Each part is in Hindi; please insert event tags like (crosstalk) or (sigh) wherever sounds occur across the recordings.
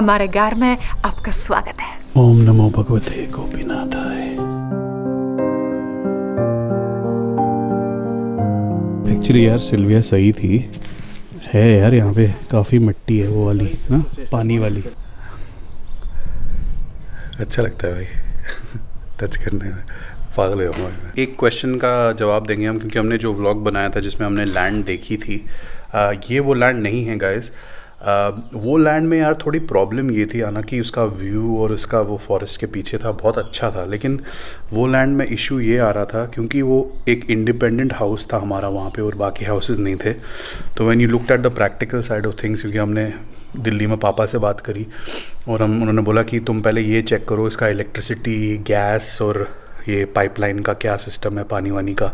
हमारे घर में आपका स्वागत है। ओम नमो भगवते गोपीनाथाय। एक्चुअली यार सिल्विया सही थी। है यार यहाँ पे काफ़ी मिट्टी है वो वाली ना? पानी वाली। अच्छा लगता है भाई। टच करने में। पागल हो एक क्वेश्चन का जवाब देंगे हम क्योंकि हमने जो व्लॉग बनाया था जिसमें हमने लैंड देखी थी आ, ये वो लैंड नहीं है गाइस वो लैंड में यार थोड़ी प्रॉब्लम ये थी, आना कि उसका व्यू और उसका वो फॉरेस्ट के पीछे था, बहुत अच्छा था। लेकिन वो लैंड में इशू ये आ रहा था, क्योंकि वो एक इंडिपेंडेंट हाउस था हमारा वहाँ पे और बाकी हाउसेस नहीं थे। तो when you looked at the practical side of things क्योंकि हमने दिल्ली में पापा से बात करी और हम, उन्होंने बोला कि तुम पहले ये चेक करो इसका इलेक्ट्रिसिटी गैस और ये पाइपलाइन का क्या सिस्टम है, पानी वानी का।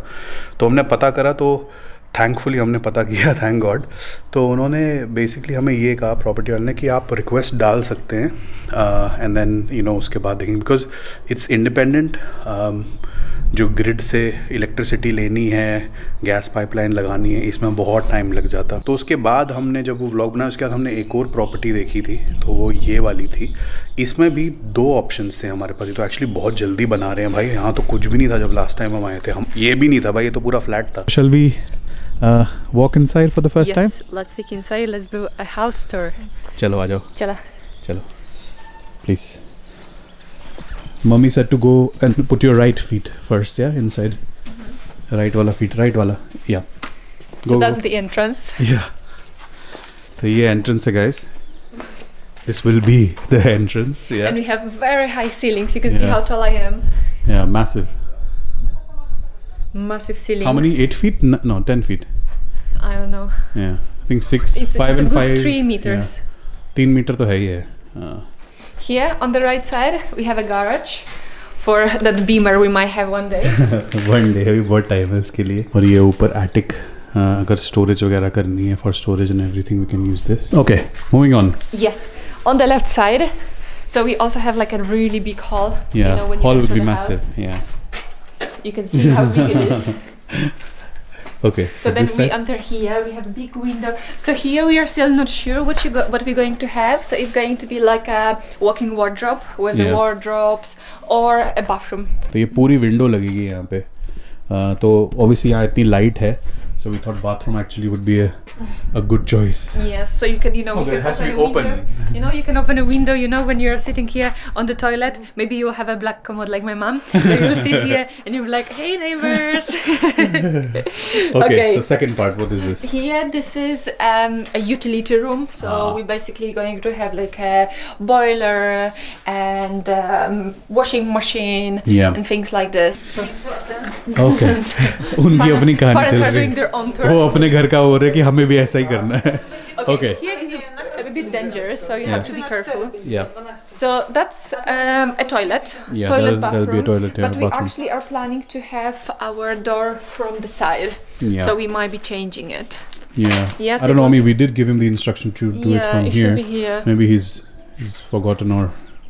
तो हमने पता करा तो थैंकफुली हमने पता किया थैंक गॉड तो उन्होंने बेसिकली हमें ये कहा प्रॉपर्टी वाले ने कि आप रिक्वेस्ट डाल सकते हैं एंड देन यू नो उसके बाद देखेंगे. बिकॉज़ इट्स इंडिपेंडेंट जो ग्रिड से इलेक्ट्रिसिटी लेनी है गैस पाइपलाइन लगानी है, इसमें बहुत टाइम लग जाता. तो उसके बाद हमने जब वो व्लॉग बनाया, उसके बाद हमने एक और प्रॉपर्टी देखी थी तो वो ये वाली थी. इसमें भी दो ऑप्शंस थे हमारे पास, ये तो एक्चुअली बहुत जल्दी बना रहे हैं भाई. यहाँ तो कुछ भी नहीं था जब लास्ट टाइम हम आए थे हम. ये भी नहीं था भाई, ये तो पूरा फ्लैट था. Shall we uh, walk inside for the first yes, time? Yes, let's take inside. Let's do a house tour. Chalo, ajo. Chala. Chalo. Please. Mummy said to go and put your right feet first, yeah, inside. Mm -hmm. Right wala feet, right wala. Yeah. Go, so that's go. the entrance. Yeah. The yeah, entrance, guys. This will be the entrance. Yeah. And we have very high ceilings. You can yeah. see how tall I am. Yeah, massive. Massive ceilings. how many eight feet no, no ten feet I don't know. yeah I think six It's, five it's and five three meters. yeah. तीन मीटर तो है ही है हाँ. Here on the right side, we have a garage for that beamer we might have one day. One day अभी बहुत टाइम है इसके लिए और ये ऊपर एटिक अगर स्टोरेज वगैरह करनी है for storage and everything we can use this okay moving on yes. On the left side, so we also have like a really big hall. या You know, would be the massive house, या you can see how big it is. (laughs) Okay So then we enter here. We have a big window. So here we are still not sure what you go, what we're going to have. So it's going to be like a walking wardrobe with the Yeah. wardrobes or a bathroom. तो ये पूरी विंडो लगेगी यहाँ पे अ, तो ऑब्वियसली यहाँ इतनी लाइट है so we thought bathroom actually would be A good choice Yes. So you can you know Okay, you it can has to open be a open. window. You know you can open a window. You know when you're sitting here on the toilet, maybe you have a black commode like my mom. (laughs) So you'll sit here and you're like, hey neighbors. (laughs) (laughs) Okay Okay. So second part what is this Here, this is um, a utility room. So Ah. we're basically going to have like a boiler and um, washing machine Yeah. and things like this. Okay उनकी अपनी कहानी Parents चल are रही doing है their own tour. वो अपने घर का हो रहा है कि हमें भी ऐसा ही करना है (laughs) okay. Here is a, a bit dangerous, so you Yeah. have to be careful. या So that's um, a toilet. Yeah, toilet that'll- that'll be a bathroom. toilet, yeah, but we bathroom. actually are planning to have our door from the side. या So we might be changing it. Yeah. Yes, I don't it know. I will- mean, we did give him the instruction to do yeah, it from it here. should be here. Maybe he's he's forgotten or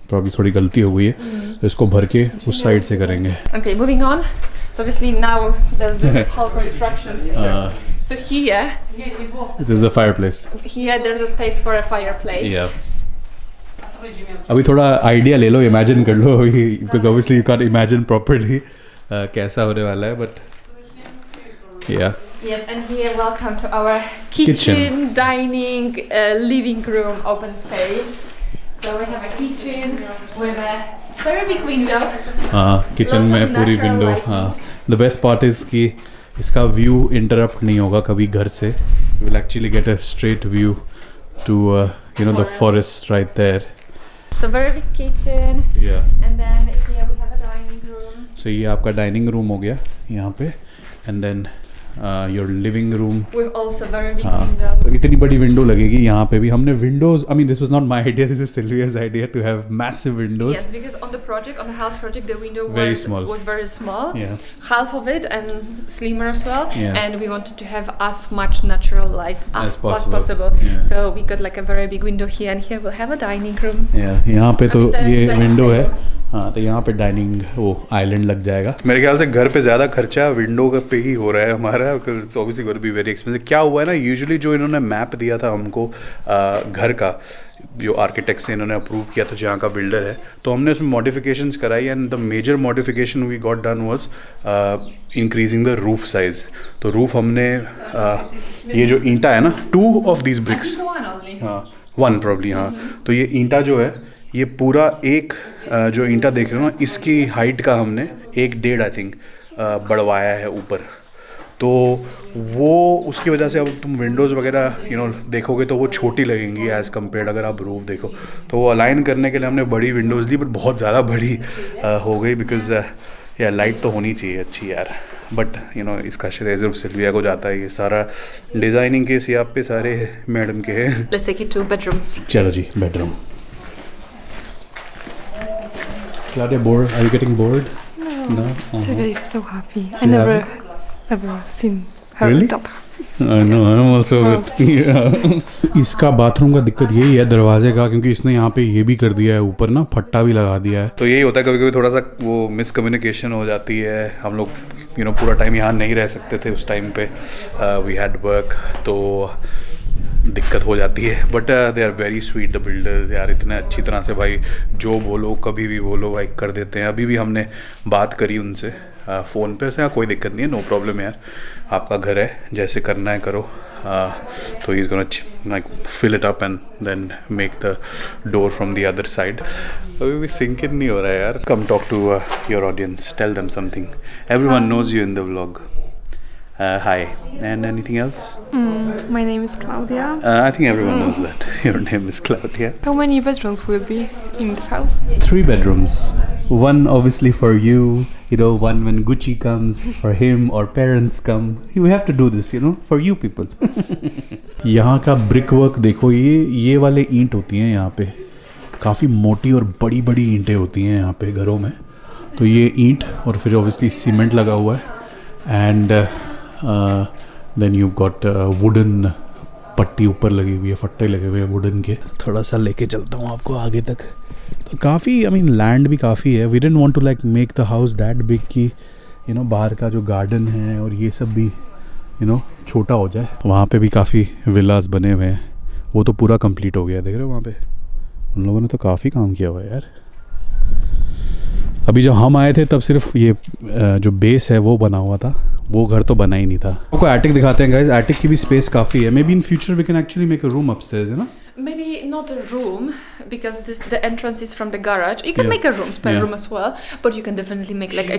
probably थोड़ी गलती हो गई है Mm. तो इसको भर के उस साइड से करेंगे Okay, moving on. So obviously now there's this (laughs) whole construction. uh, So here, this is a fireplace. Here, there's a space for a fireplace. Yeah. अभी थोड़ा आइडिया ले लो इमेजिन कर लो because obviously you can imagine properly कैसा होने वाला है but yeah yes and here welcome to our kitchen dining living room open space so we have a kitchen with a very big window हाँ किचन में पूरी विंडो हाँ द बेस्ट पार्ट इज़ की इसका व्यू इंटरप्ट नहीं होगा कभी घर से। Will actually get a straight view to you know the forest right there so very big kitchen yeah and then here we have a dining room so ये आपका डाइनिंग रूम हो गया यहाँ पे। And then your living room With also very big हाँ window. तो इतनी बड़ी विंडो लगेगी यहाँ पे भी हमने windows I mean this was not my idea this is Sylvia's idea to have massive windows Yes, because on the project, on the house project, the window Very was small. was very small. Yeah. Half of it and slimmer as well. Yeah. And we wanted to have as much natural light As as, possible. possible. Yeah. So we got like a very big window here, and here we'll have a dining room. Yeah, यहाँ पे तो ये विंडो है. हाँ तो यहाँ पे डाइनिंग वो आइलैंड लग जाएगा। मेरे ख्याल से घर पे ज़्यादा खर्चा विंडो का पे ही हो रहा है हमारा because it's obviously going be very expensive क्या हुआ है ना यूजुअली जो इन्होंने मैप दिया था हमको आ, घर का जो आर्किटेक्ट से इन्होंने अप्रूव किया था जहाँ का बिल्डर है तो हमने उसमें मॉडिफिकेशंस कराई and the major modification we got done was increasing the roof size तो रूफ हमने uh, ये जो ईंटा है ना टू ऑफ़ दीज ब्रिक्स हाँ वन प्रॉब्ली हाँ। तो ये ईंटा जो है ये पूरा एक जो ईंटा देख रहे हो ना इसकी हाइट का हमने एक डेढ़ आई थिंक बढ़वाया है ऊपर। तो वो उसकी वजह से अब तुम विंडोज़ वगैरह यू नो देखोगे तो वो छोटी लगेंगी एज़ कंपेयर अगर आप रूफ देखो। तो वो अलाइन करने के लिए हमने बड़ी विंडोज़ ली बट बहुत ज़्यादा बड़ी अ, हो गई बिकॉज़ या लाइट तो होनी चाहिए अच्छी यार। बट यू नो इसका श्रेय सिर्फ़ सिल्विया को जाता है ये सारा डिज़ाइनिंग के सियाब पे सारे मैडम के हैं। जैसे कि टू बेडरूम्स चलो जी bedroom Claudia, bored? Are you getting bored? No, No? Uh-huh. Sylvia is so happy. I She's never, happy? ever seen her Really? that happy. I know, I'm also Oh. bit- Yeah. इसका बाथरूम का दिक्कत यही है दरवाजे का क्योंकि इसने यहाँ पे ये भी कर दिया है ऊपर ना फट्टा भी लगा दिया है तो यही होता है कभी कभी थोड़ा सा वो मिसकम्युनिकेशन हो जाती है हम लोग यू नो पूरा टाइम यहाँ नहीं रह सकते थे उस टाइम पे वी हैड वर्क तो दिक्कत हो जाती है। But they are very sweet the builders यार। इतने अच्छी तरह से भाई जो बोलो कभी भी बोलो भाई कर देते हैं। अभी भी हमने बात करी उनसे फ़ोन पे से। हाँ, कोई दिक्कत नहीं है नो प्रॉब्लम यार। आपका घर है जैसे करना है करो। Uh, तो he gonna like fill it up and then make the door from the other side अभी भी सिंक इन नहीं हो रहा है यार। Come talk to your audience tell them something every knows you in the vlog Hi and anything else Mm, my name is Claudia. I think everyone knows that (laughs) your name is Claudia How many bedrooms will be in this house? Three bedrooms. One obviously for you, you know, one when Gucci comes, or him, or parents come. We have to do this, you know, for you people. (laughs) यहाँ का ब्रिक वर्क देखो ये ये वाले ईंट होती हैं यहाँ पे काफ़ी मोटी और बड़ी बड़ी ईंटें होती हैं यहाँ पे घरों में तो ये ईंट और फिर ऑब्वियसली सीमेंट लगा हुआ है and then you got wooden पट्टी ऊपर लगी हुई है फट्टे लगे हुए हैं वुडन के। थोड़ा सा लेके चलता हूँ आपको आगे तक। तो काफ़ी आई मीन लैंड भी काफ़ी है। We don't want to like make the house that big कि यू नो बाहर का जो गार्डन है और ये सब भी यू नो छोटा हो जाए। वहाँ पे भी काफ़ी विलास बने हुए हैं। वो तो पूरा कंप्लीट हो गया देख रहे हो वहाँ पे? उन लोगों ने तो काफ़ी काम किया हुआ है यार। अभी जब हम आए थे तब सिर्फ़ ये जो बेस है वो बना हुआ था। वो घर तो बना ही नहीं था। आपको एटिक दिखाते हैं गाइज़ एटिक की भी स्पेस काफ़ी है. Maybe in future we can actually make a room upstairs है ना? Maybe not a room because this the entrance is from the garage. You can Yeah. make a room, spare Yeah. room as well, but you can definitely make like a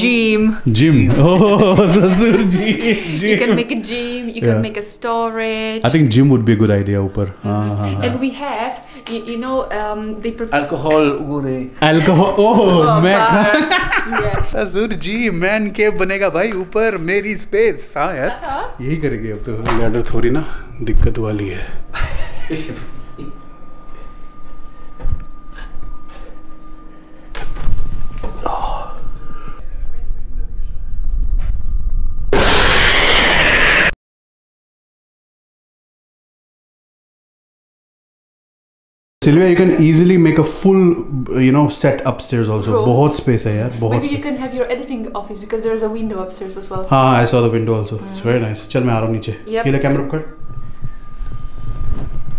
gym. Gym (laughs) oh ससुर जी You gym can make a gym. You Yeah. can make a storage. I think gym would be good idea ऊपर हाँ हाँ and we have, you, you know, um, they prepare. Alcohol alcohol oh मैं yeah. ससुर जी मैन केव बनेगा भाई ऊपर मेरी स्पेस हाँ यार यही करेंगे अब तो लैडर थोड़ी ना दिक्कत वाली है Sylvia you can easily make a full you know set upstairs also Room. बहुत स्पेस है यार बहुत Maybe you can have your editing office because there is a window upstairs as well. हाँ I saw the window also it's very nice चल मैं आ रहा हूँ नीचे Yep. ये ले कैमरा कर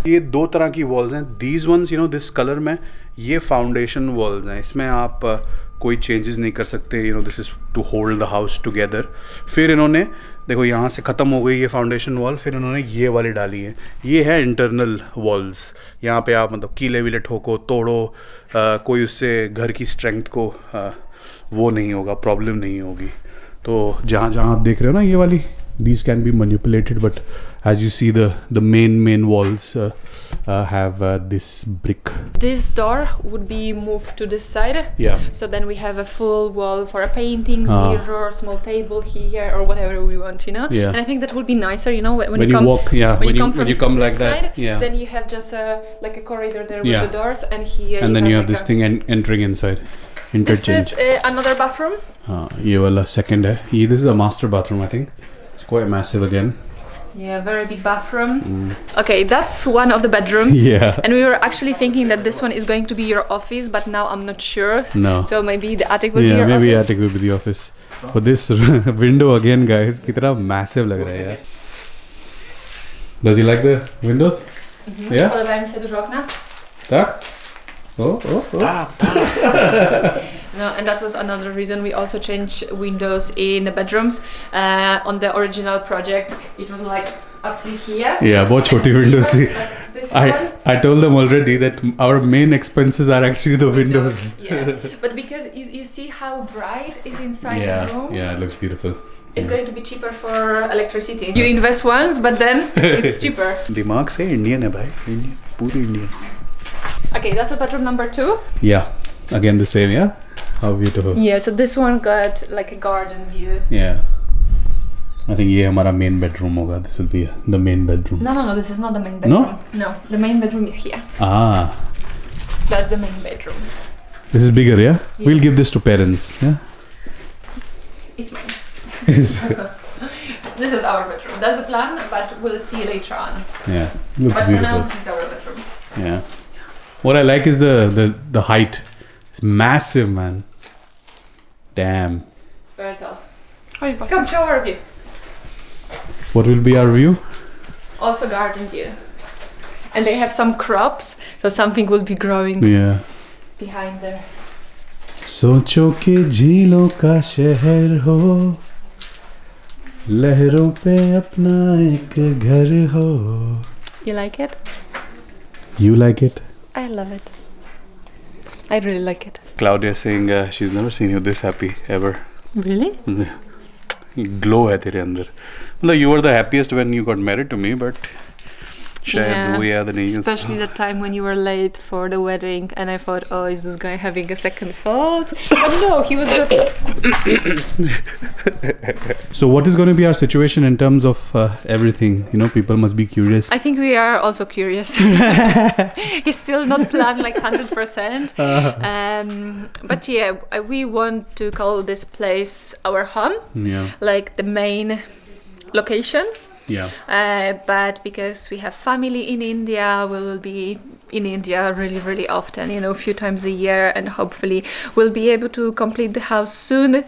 ये दो तरह की वॉल्स हैं। These ones you know this colour में ये फाउंडेशन वॉल्स हैं। इसमें आप कोई चेंजेस नहीं कर सकते you know this is to hold the house together फिर इन्होंने देखो यहाँ से ख़त्म हो गई ये फाउंडेशन वॉल फिर इन्होंने ये वाली डाली है। ये है इंटरनल वॉल्स यहाँ पे आप मतलब कीले वीले ठोको तोड़ो अ, कोई उससे घर की स्ट्रेंथ को अ, वो नहीं होगा प्रॉब्लम नहीं होगी। तो जहाँ जहाँ आप देख रहे हो ना ये वाली these can be manipulated but as you see the the main main walls uh, uh, have uh, this brick. This door would be moved to this side. Yeah. So then we have a full wall for a painting, ah. mirror small table here or whatever we want you know? Yeah. And i think that would be nicer you know when, when you, come, walk yeah when, you, come, you, when you come like that side, yeah. then you have just a like a corridor there with yeah. the doors and here and then you have, like this thing en entering inside. Interchange this is uh, another bathroom. Ah, uh, yeah well second eh? this is a master bathroom i think. It's quite massive again. Yeah, very big bathroom. Okay, that's one of the bedrooms. Yeah. (laughs) And we were actually thinking that this one is going to be your office, but now I'm not sure. No. So maybe the attic will be Yeah, your maybe office. attic will be the office. But this (laughs) window again, guys, कितना massive लग रहा है यार. Does he like the windows? Yeah. Podobają mi się duże okna. Tak? Oh, oh, oh. (laughs) No, and that was another reason we also changed windows in the bedrooms. Uh, on the original project, it was like up to here. Yeah, बहुत छोटी And windows here, थी. like this one. I I told them already that our main expenses are actually the windows. yeah, but because you, you see how bright is inside the yeah, room, yeah, it looks beautiful. it's going to be cheaper for electricity. You invest once, but then it's (laughs) cheaper. दिमाग से इंडियन है भाई इंडियन पूरी Indian Okay, that's a bedroom number two. Yeah, again the same. Yeah, how beautiful. Yeah, so this one got like a garden view. Yeah. I think ये हमारा main bedroom होगा. This will be the main bedroom. No, no, no, this is not the main No? bedroom. No, the main bedroom is here. Ah, That's the main bedroom. this is bigger. Yeah. We'll Yeah. give this to parents. Yeah. It's mine. (laughs) (laughs) This is our bedroom. That's the plan, but we'll see later on. yeah. Looks but for now, beautiful. this is our bedroom. Yeah. What I like is the the the height. It's massive, man. Damn. It's very tall. Hi, bye. Come, show our view. What will be our view? Also garden view. And they have some crops, so something will be growing Yeah. behind there. सोचो कि झीलों का शहर हो लहरों पे अपना एक घर हो You like it? You like it? I love it. I really like it. Claudia saying uh, she's never seen you this happy ever. Really? Glow है तेरे अंदर मतलब you were the happiest when you got married to me but yeah. we are the news. Especially the time when you were late for the wedding, and I thought, oh, is this guy having a second fault? but no, he was just. (coughs) so, what is going to be our situation in terms of uh, everything? You know, people must be curious. I think we are also curious. (laughs) (laughs) He's still not planned like 100%. (laughs) Uh-huh. Um, but yeah, uh, we want to call this place our home. Yeah. Like the main location yeah. Uh, but because we have family in India, we will be in India really, really often, you know, a few times a year, and hopefully we'll be able to complete the house soon.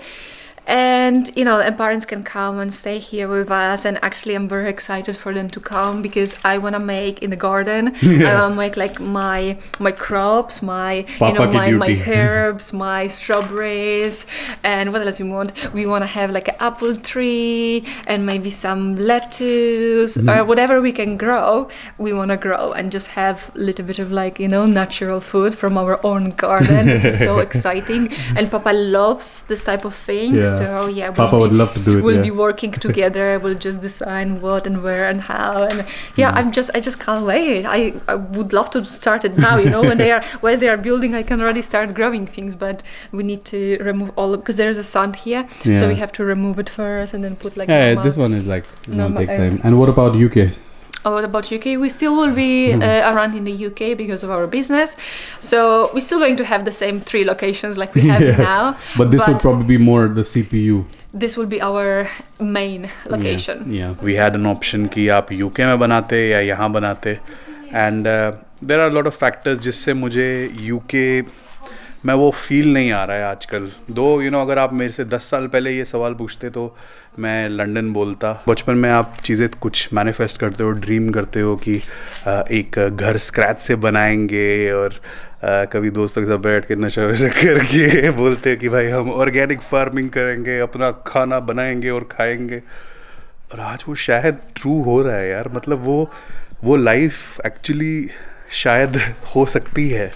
And you know, and parents can come and stay here with us. And actually, I'm very excited for them to come because I want to make in the garden. (laughs) I want to make like my my crops, my Papa you know my, my (laughs) herbs, my strawberries, and what else we want? We want to have like an apple tree and maybe some lettuce or whatever we can grow. We want to grow and just have a little bit of like you know natural food from our own garden. this is so (laughs) exciting, and Papa loves this type of thing. Yeah. So yeah, Papa we'll would be, love to do it. we'll yeah. be working (laughs) together. We'll just design what and where and how. And yeah, Mm. I'm just I just can't wait. I, I would love to start it now. You know, when they are (laughs) when they are building, I can already start growing things. But we need to remove all because there's a sand here, yeah. so we have to remove it first and then put like. yeah, normal- this one is like normal take time. And what about UK? Oh, what about UK? We still will be Mhm. uh, around in the UK because of our business. So we're still going to have the same three locations like we have Yeah. (laughs) now. But this would But- probably be more the CPU. This will be our main location. Yeah. We had an option कि आप यूके में बनाते या यहाँ बनाते and there are lot of factors जिससे मुझे यूके में वो फील नहीं आ रहा है आजकल दो यू नो अगर आप मेरे से दस साल पहले ये सवाल पूछते तो मैं लंदन बोलता। बचपन में आप चीज़ें कुछ मैनिफेस्ट करते हो ड्रीम करते हो कि एक घर स्क्रैच से बनाएँगे और कभी दोस्तों के साथ बैठ के नशा वशा करके (laughs) बोलते हैं कि भाई हम ऑर्गेनिक फ़ार्मिंग करेंगे, अपना खाना बनाएँगे और खाएँगे। और आज वो शायद ट्रू हो रहा है यार मतलब वो वो लाइफ एक्चुअली शायद हो सकती है।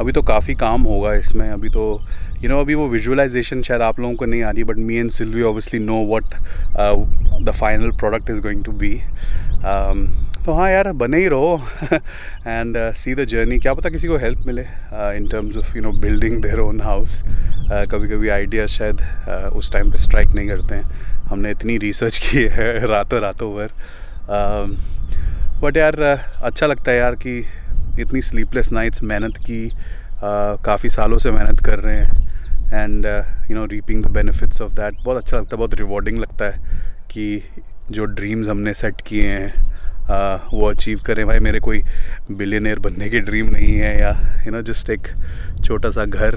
अभी तो काफ़ी काम होगा इसमें, अभी तो यू नो अभी वो विजुअलाइजेशन शायद आप लोगों को नहीं आ रही but me and Sylvi obviously know what the final product is going to be तो हाँ यार बने ही रहो। एंड सी द जर्नी क्या पता किसी को हेल्प मिले in terms of you know building their own house कभी कभी आइडिया शायद uh, उस टाइम पे स्ट्राइक नहीं करते हैं। हमने इतनी रिसर्च की है (laughs) रातों रातों भर बट यार uh, अच्छा लगता है यार कि इतनी स्लीपलेस नाइट्स मेहनत की काफ़ी सालों से मेहनत कर रहे हैं। And you know reaping the benefits of that बहुत अच्छा लगता है बहुत रिवॉर्डिंग लगता है कि जो ड्रीम्स हमने सेट किए हैं आ, वो अचीव करें। भाई मेरे कोई बिलियनियर बनने की ड्रीम नहीं है या यू नो जस्ट एक छोटा सा घर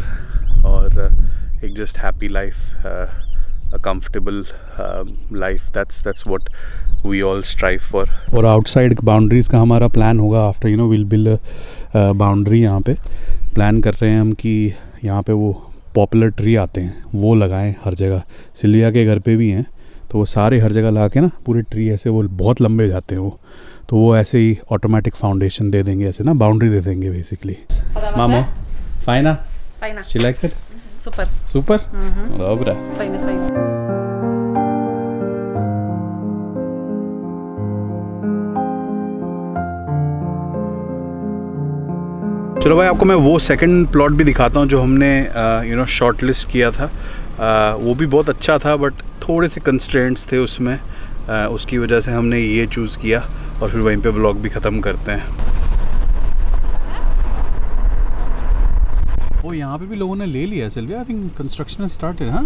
और एक just happy life a life. That's that's what we all strive for. और आउटसाइड बाउंड्रीज़ का हमारा प्लान होगा after you know will build boundary यहाँ पे। प्लान कर रहे हैं हम कि यहाँ पे वो पॉपुलर ट्री आते हैं वो लगाएँ हर जगह। सिल्विया के घर पे भी हैं तो वो सारे हर जगह लगा के ना पूरे ट्री ऐसे वो बहुत लंबे जाते हैं वो। तो वो ऐसे ही ऑटोमेटिक फाउंडेशन दे देंगे ऐसे ना बाउंड्री दे देंगे बेसिकली मामो फाइना फाइना she likes it super, super fine fine. चलो भाई आपको मैं वो सेकंड प्लॉट भी दिखाता हूँ जो हमने यू नो शॉर्ट लिस्ट किया था। Uh, वो भी बहुत अच्छा था बट थोड़े से कंस्ट्रेंट्स थे उसमें। Uh, उसकी वजह से हमने ये चूज़ किया और फिर वहीं पे व्लॉग भी ख़त्म करते हैं। वो यहाँ पे भी लोगों ने ले लिया Sylvia. I think construction started हाँ?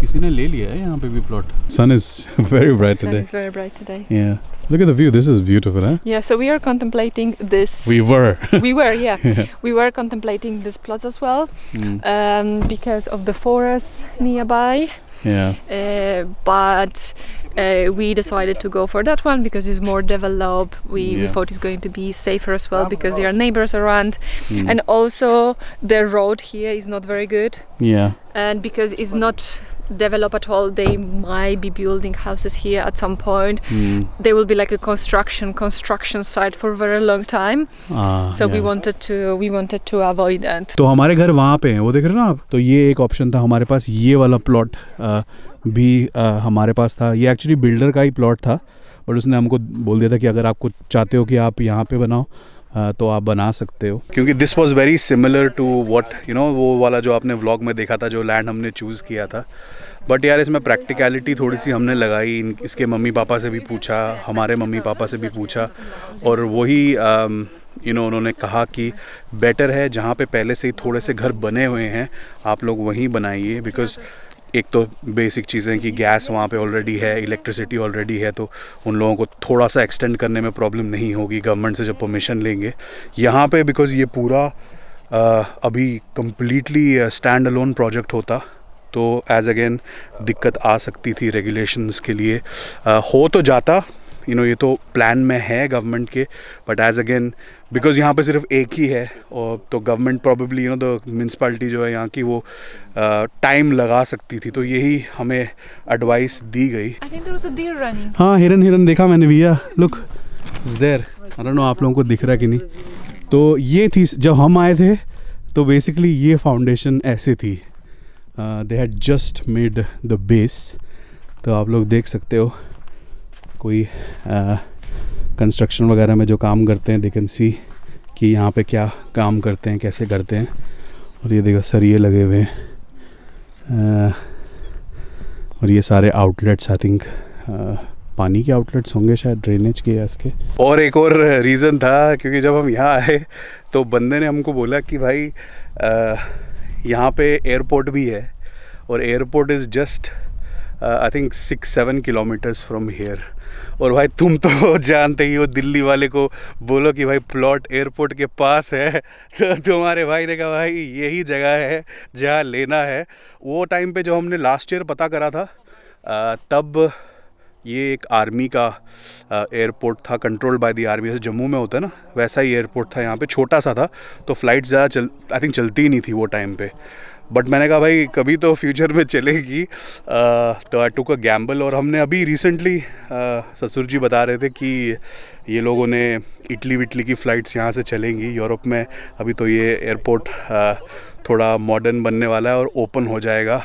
किसी ने ले लिया है यहाँ पे भी plot sun is very bright Sun today is very bright today. Yeah look at the view this is beautiful huh Yeah, so we are contemplating this. we were we were, yeah. (laughs) We were contemplating this plot as well Mm, um, because of the forest nearby. yeah Uh, but uh, we decided to go for that one because it's more developed. We, we Yeah. thought it's going to be safer as well because there are neighbors around, Mm, and also the road here is not very good. yeah And because it's not developed at all, they might be building houses here at some point. mm, There will be like a construction construction site for a very long time. ah, So yeah. we wanted to we wanted to avoid that. तो हमारे घर वहाँ पे हैं वो देख रहे हो ना आप तो ये एक ऑप्शन था हमारे पास ये वाला प्लॉट भी अ, हमारे पास था ये एक्चुअली बिल्डर का ही प्लॉट था बट उसने हमको बोल दिया था कि अगर आपको चाहते हो कि आप यहाँ पे बनाओ अ, तो आप बना सकते हो। क्योंकि this was very similar to what you know वो वाला जो आपने व्लॉग में देखा था, जो लैंड हमने चूज़ किया था। बट यार इसमें प्रैक्टिकलिटी थोड़ी सी हमने लगाई इसके मम्मी पापा से भी पूछा, हमारे मम्मी पापा से भी पूछा। और वही यू नो उन्होंने कहा कि बेटर है जहाँ पे पहले से ही थोड़े से घर बने हुए हैं, आप लोग वहीं बनाइए। बिकॉज़ एक तो बेसिक चीज़ें कि गैस वहाँ पे ऑलरेडी है इलेक्ट्रिसिटी ऑलरेडी है तो उन लोगों को थोड़ा सा एक्सटेंड करने में प्रॉब्लम नहीं होगी गवर्नमेंट से जब परमिशन लेंगे। यहाँ पे बिकॉज़ ये पूरा आ, अभी कम्प्लीटली स्टैंड अलोन प्रोजेक्ट होता तो एज अगेन दिक्कत आ सकती थी रेगुलेशंस के लिए। आ, हो तो जाता यू नो ये तो प्लान में है गवर्नमेंट के बट एज अगेन बिकॉज़ यहाँ पे सिर्फ़ एक ही है और तो government probably you know the municipality जो है यहाँ की वो टाइम uh, लगा सकती थी तो यही हमें एडवाइस दी गई. हाँ हिरन हिरन देखा मैंने भैया look is there I don't know आप लोगों को दिख रहा है कि नहीं। तो ये थी जब हम आए थे तो बेसिकली ये फाउंडेशन ऐसे थी। They had just made the base तो आप लोग देख सकते हो। कोई कंस्ट्रक्शन वगैरह में जो काम करते हैं दे कैन सी कि यहाँ पे क्या काम करते हैं, कैसे करते हैं। और ये देखो सरिये लगे हुए हैं। और ये सारे आउटलेट्स आई थिंक पानी के आउटलेट्स होंगे शायद ड्रेनेज के या इसके। और एक और रीज़न था, क्योंकि जब हम यहाँ आए तो बंदे ने हमको बोला कि भाई यहाँ पे एयरपोर्ट भी है, और airport is just I think six seven kilometres from here और भाई तुम तो (laughs) जानते ही हो, दिल्ली वाले को बोलो कि भाई प्लॉट एयरपोर्ट के पास है। (laughs) तो तुम्हारे भाई ने कहा, भाई, यही जगह है जहाँ लेना है। वो टाइम पे जो हमने लास्ट ईयर पता करा था तब ये एक आर्मी का एयरपोर्ट था कंट्रोल बाय द आर्मी जैसे जम्मू में होता है ना, वैसा ही एयरपोर्ट था, यहाँ पे छोटा सा था तो फ़्लाइट ज़्यादा चल आई थिंक चलती ही नहीं थी वो टाइम पे। बट मैंने कहा भाई कभी तो फ्यूचर में चलेगी। तो आई टुक अ गैम्बल और हमने अभी रिसेंटली ससुर जी बता रहे थे कि ये लोगों ने इटली विटली की फ़्लाइट्स यहाँ से चलेंगी। यूरोप में अभी तो ये एयरपोर्ट थोड़ा मॉडर्न बनने वाला है और ओपन हो जाएगा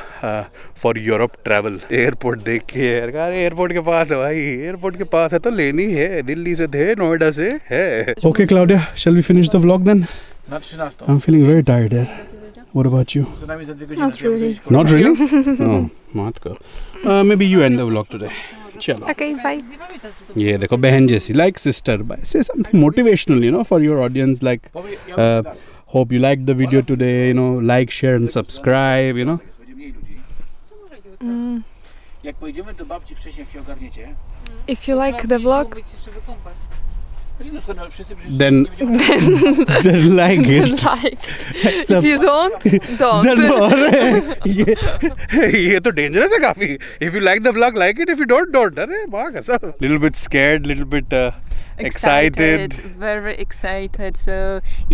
फॉर यूरोप ट्रैवल एयरपोर्ट देख के यार अरे एयरपोर्ट के पास है भाई एयरपोर्ट के पास है तो लेनी है दिल्ली से थे नोएडा से है। Okay Claudia we finish the vlog then? Na 13. i'm feeling very tired yaar what about you Co najmniej za dwie godziny. Not really. not really (laughs) oh mat ko uh, maybe you end the vlog today चलो Okay, bye. ये देखो बहन जैसी like sister say something motivational you know for your audience like Powie, ja Uh, tak. hope you liked the video today you know like share and subscribe you know Będzie mniej ludzi. Mm, Jak pojedziemy do babci wcześniej, jak się ogarniecie, If you like trzeba the gdzieś vlog, Then- nie będziemy- Then like it. like. If you don't, don't. Then और (laughs) ये ये तो डेंजरस है काफी if you like the vlog like it if you don't don't अरे वाह कसम little bit scared little bit excited very excited so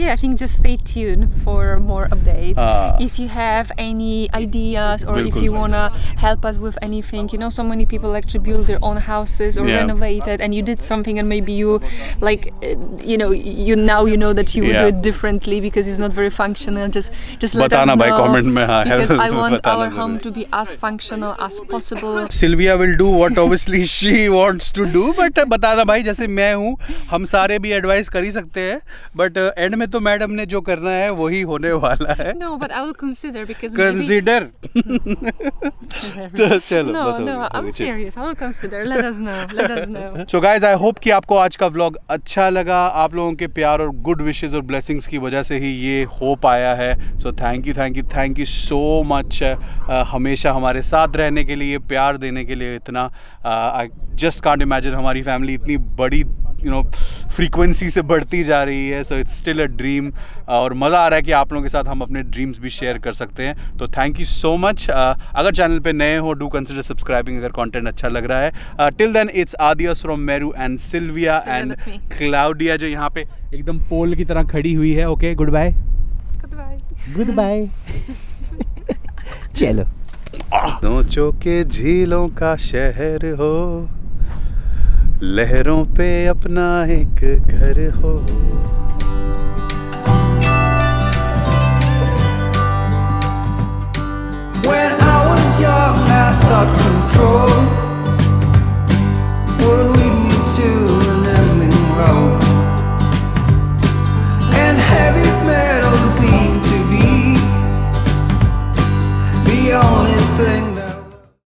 yeah i think just stay tuned for more updates Ah. if you have any ideas or if Bilkul. you want to help us with anything you know so many people actually build their own houses or Yeah. renovated and you did something and maybe you like uh, you know you now you know that you would Yeah. do it differently because it's not very functional just just let us know comment में, हाँ, because i want our home to be as functional as possible Sylvia will do what obviously she wants to do but बताना भाई जैसे मैं हूँ हम सारे भी एडवाइस कर ही सकते हैं बट एंड में तो मैडम ने जो करना है वही होने वाला है no but i will consider because maybe- consider तो चलो no बस no i'm serious i will consider let us know let us know so guys I hope कि आपको आज का व्लॉग अच्छा लगा आप लोगों के प्यार और गुड विशेज़ और ब्लेसिंग्स की वजह से ही ये हो पाया है। So thank you thank you thank you so much हमेशा हमारे साथ रहने के लिए, प्यार देने के लिए इतना आई जस्ट कांट इमेजिन हमारी फैमिली इतनी बड़ी यू नो फ्रीक्वेंसी से बढ़ती जा रही है so it's still a dream और मज़ा आ रहा है कि आप लोगों के साथ हम अपने ड्रीम्स भी शेयर कर सकते हैं। तो थैंक यू सो मच अगर चैनल पे नए हो डू कंसिडर सब्सक्राइबिंग अगर कंटेंट अच्छा लग रहा है। Till then it's adios from Meru and Silvia and Claudia जो यहाँ पे एकदम पोल की तरह खड़ी हुई है okay goodbye goodbye चलो नोचो के झीलों का शहर हो। लहरों पे अपना एक घर हो When I was young, I thought control